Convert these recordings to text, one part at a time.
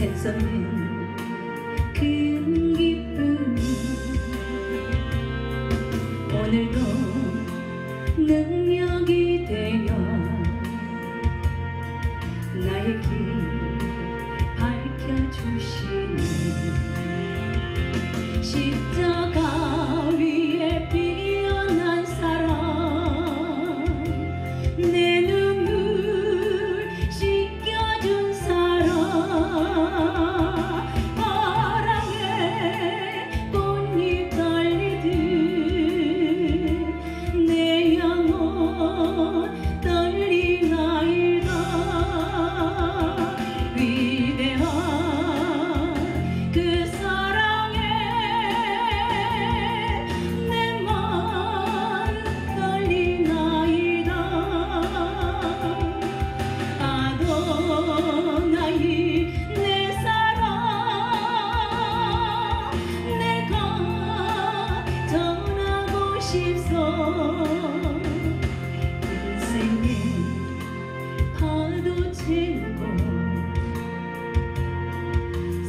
세상에 큰 기쁨. 오늘도 능력이 되어 나의 길 밝혀주시네. 십자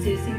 Susie.